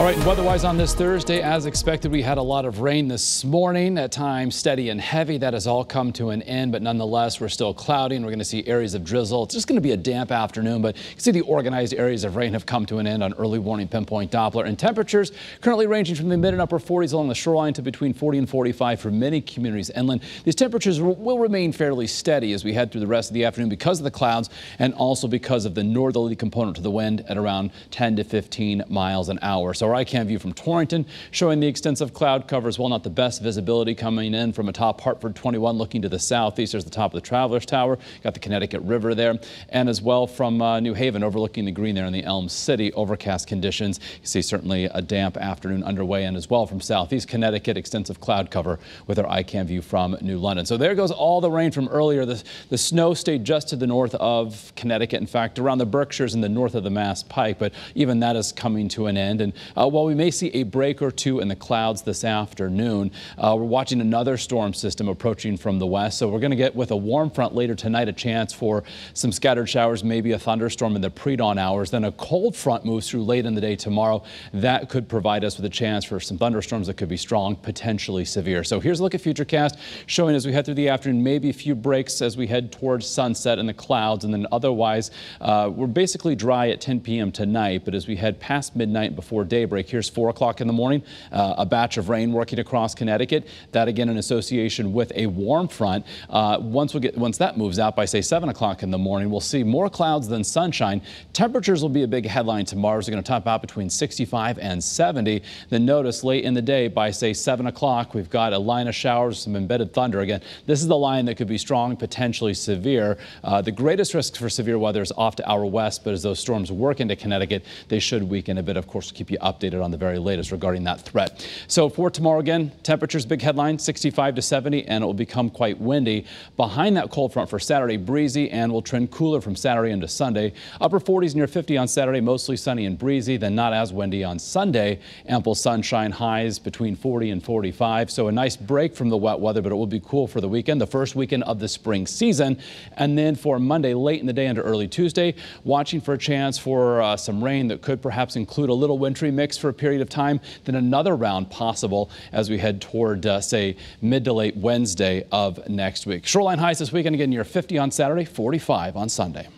All right, weather-wise on this Thursday, as expected, we had a lot of rain this morning, at times steady and heavy. That has all come to an end, but nonetheless, we're still cloudy and we're going to see areas of drizzle. It's just going to be a damp afternoon, but you can see the organized areas of rain have come to an end on early warning pinpoint Doppler. And temperatures currently ranging from the mid and upper 40s along the shoreline to between 40 and 45 for many communities inland. These temperatures will remain fairly steady as we head through the rest of the afternoon because of the clouds and also because of the northerly component to the wind at around 10 to 15 miles an hour. So ICAM view from Torrington showing the extensive cloud covers. well. Not the best visibility coming in from atop Hartford 21 looking to the southeast. There's the top of the Travelers Tower. Got the Connecticut River there. And as well from uh, New Haven overlooking the green there in the Elm City. Overcast conditions. You see certainly a damp afternoon underway and as well from southeast Connecticut extensive cloud cover with our ICAM view from New London. So there goes all the rain from earlier. The, the snow stayed just to the north of Connecticut. In fact, around the Berkshires in the north of the Mass Pike. But even that is coming to an end. And uh, while we may see a break or two in the clouds this afternoon. Uh, we're watching another storm system approaching from the west, so we're going to get with a warm front later tonight a chance for some scattered showers, maybe a thunderstorm in the pre-dawn hours. Then a cold front moves through late in the day tomorrow. That could provide us with a chance for some thunderstorms that could be strong, potentially severe. So here's a look at Futurecast showing as we head through the afternoon, maybe a few breaks as we head towards sunset in the clouds, and then otherwise uh, we're basically dry at 10 p.m. tonight, but as we head past midnight before daybreak, here's 4 o'clock in the morning. Uh, a batch of rain working across Connecticut. That again in association with a warm front. Uh, once we get once that moves out by say 7 o'clock in the morning, we'll see more clouds than sunshine. Temperatures will be a big headline tomorrow. We're going to top out between 65 and 70. Then notice late in the day by say 7 o'clock, we've got a line of showers, some embedded thunder. Again, this is the line that could be strong, potentially severe. Uh, the greatest risk for severe weather is off to our west, but as those storms work into Connecticut, they should weaken a bit. Of course, keep you updated on the very latest regarding that threat. So for tomorrow again, temperatures big headline 65 to 70 and it will become quite windy. Behind that cold front for Saturday breezy and will trend cooler from Saturday into Sunday. Upper 40s near 50 on Saturday, mostly sunny and breezy, then not as windy on Sunday. Ample sunshine highs between 40 and 45. So a nice break from the wet weather, but it will be cool for the weekend, the first weekend of the spring season. And then for Monday late in the day into early Tuesday, watching for a chance for uh, some rain that could perhaps include a little wintry mix for a period of time then another round possible as we head toward, uh, say, mid to late Wednesday of next week. Shoreline highs this weekend again near 50 on Saturday, 45 on Sunday.